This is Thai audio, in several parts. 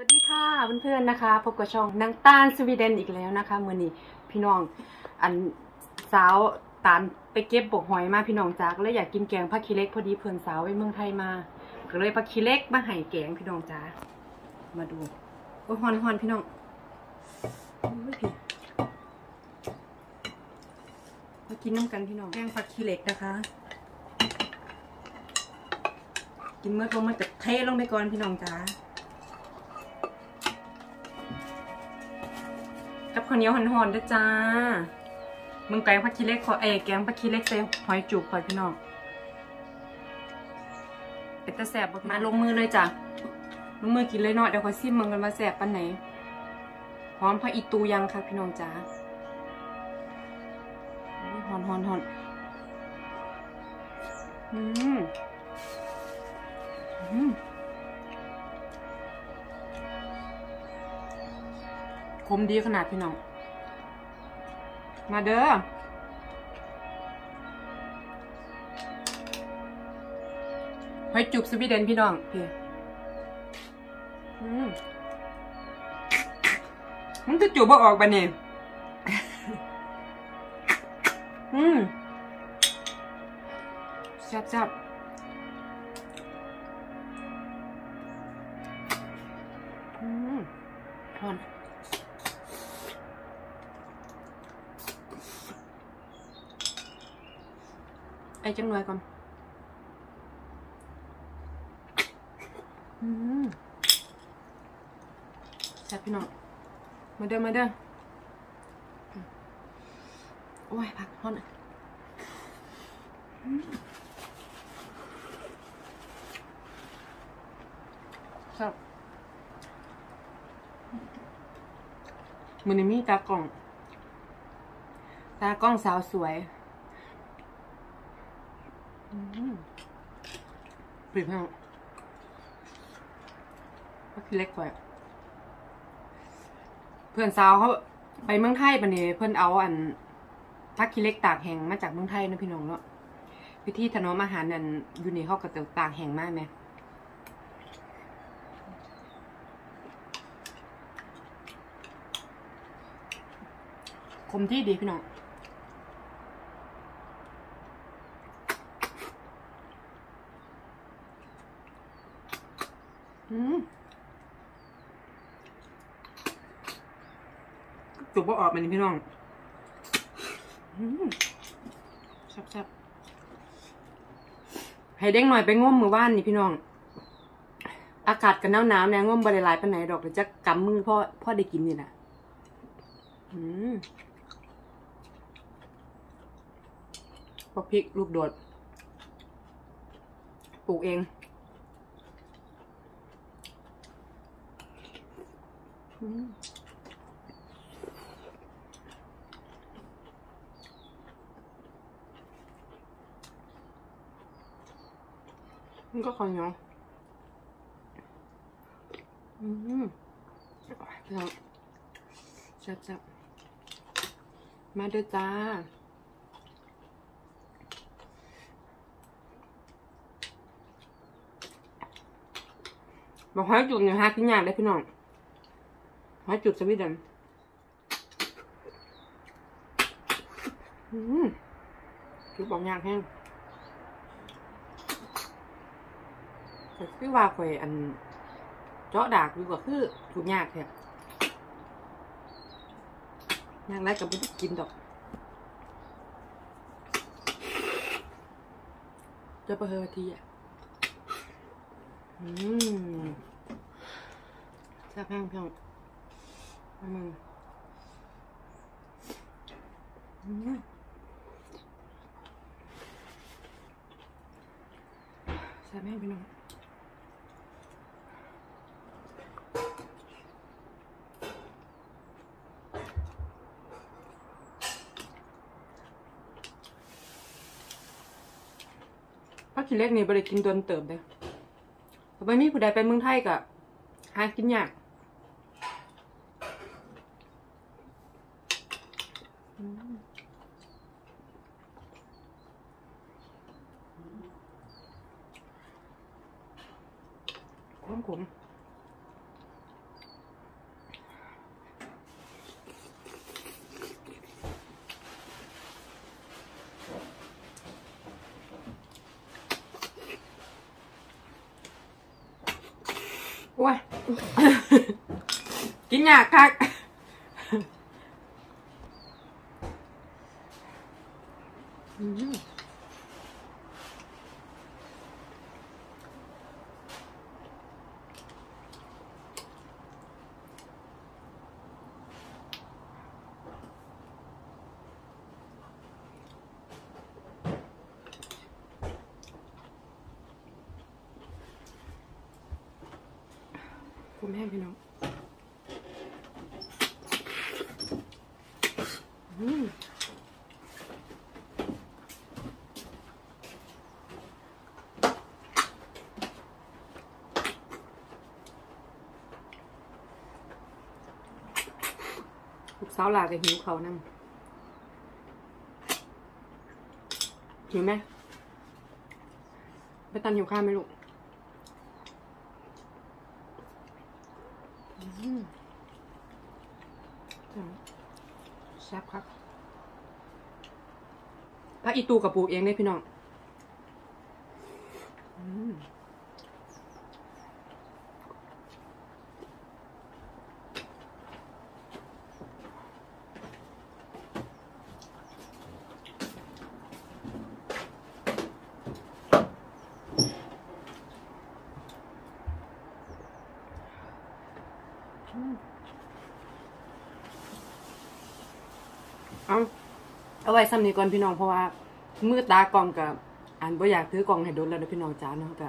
วัสดีค่ะเพื่อนๆนะคะพบกับช่องนางตาลสวีเดนอีกแล้วนะคะมื่อนี้พี่น้องอันสาวตามไปเก็บบกหอยมาพี่น้องจากแล้วอยากกินแกงผักขี้เล็กพอดีเพื่อนสาวไปเมืองไทยมาก็เลยผักขี้เล็กมาให้แกงพี่น้องจ้ามาดูโอ้ฮอนฮอนพี่น้องมากินน้ำกันพี่น้องแกงผักขี้เล็กนะคะ กินเมื่อลงมันจะเทลงไปก่อนพี่น้องจ้า ข้าวเหนียวหอนๆด้วยจ้ามึงแกงผักขี้เหล็กขอเอยแกงผักขี้เหล็กใส่หอยจุกคอยพี่น้องเป็นตะแสบบ่มาลงมือเลยจ้ะลงมือกินเลยเนาะเดี๋ยวคอยซิมมึงกันมาแสบปันไหนหอมผักอีตูยังค่ะพี่น้องจ้าโอ้ยหอนหอนหอนอืม คมดีขนาดพี่น้อง มาเด้อหอยจุบสวีเดนพี่น้องพี่มันจะจูบบ่ออกบะเนี่อืมแซ่บแจังหน่อยก่อนอืมแซ่บพี่น้อง มาเด้อมาเด้ออืมโอ้ยผักร้อนอะอืมแซ่บมือนี้มีตากล้อง ตากล้องสาวสวย เปิดให้ก็คือเล็กกว่า เพื่อนสาวเขาไปเมืองไทยปะเนี่ยเพื่อนเอาอันพักคิเล็กตากแห้งมาจากเมืองไทยนะพี่น้องเนาะวิธีถนอมอาหารนั่นอยู่ในเขาก็จะตากแห้งมากไหมคมที่ดีพี่น้อง จุกบ่ออกมันนี่พี่น้องอืมแซ่บๆให้เด้งหน่อยไปง่มมือว่านนี่พี่น้อง อากาศกันหนาวๆแนง่มบริลายปไหนดอกเดี๋ยวจะกำมือพ่อพ่อได้กินนี่แหละอืมพอพริกลูกโดด ปลูกเอง มมันก็คอยเนียวอืมแล้วจับจับมาเด้อจ้าบอกให้จุดเนี่ยฮะกินยากได้พี่น้อง หอยจุดสวีเดนอืมจุดบอกยากแห้งแต่คือว่าข่อยอัน เจาะดากอยู่ก็คือถูกยากแท้ยากไรกับไม่ได้กินดอก จะประเฮอทีอะ อืมแซ่บแห้งเพียง มึงใส่แม่ไปหน่อยพักขี้เล็กนี่บริกินโดนเติบเลยแต่ไม่มีผู้ใดไปเมืองไทยกะหากินยาก cuốn cuốn Ui. Cái nhà cạnh กินยากคักอืมคุ้มแห้งพี่น้องอืม ลูกสาวหลากับหิวเขานั่งหิวไหมไปตันหิวข้าวไหมลูกแซ่บครับพักอีตูกับปลูกเองเนี่ยพี่น้องอืม เอาเอาไว้ซ้ำนี้ก่อนพี่น้องเพราะว่ามือตากล่องกับอันบ่อยากถือกล่องให้โดนแล้วนะพี่น้องจ้าเนาะก็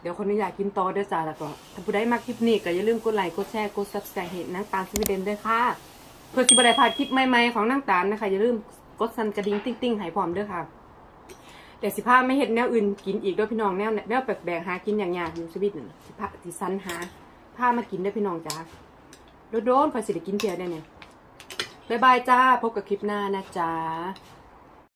เดี๋ยวคนนี้อยากกินต่อเด้วยจ้าแล้วก็ถ้าผู้ใดมาคลิปนี้ก็อย่าลืมกดไลค์กดแชร์กด subscribe ให้นนางตาลสวีเดนด้วยค่ะเพื่อสิบ่ได้พลาดคลิปใหม่ๆของนางตาลนะคะอย่าลืมกดสั่นกระดิ่งติ๊งๆให้พร้อมเด้อค่ะเดี๋ยวสิพาไม่เห็นแนวอื่นกินอีกด้วยพี่น้องแนวแนวแปลกๆหากินอย่างยากอยู่ชีวิตนึงสิพาสิสันหาพามากินด้อพี่น้องจ้าโดนๆพอสิได้กินเที่ยวได้เนี่ย บ๊ายบายจ้า พบกับคลิปหน้านะจ๊ะ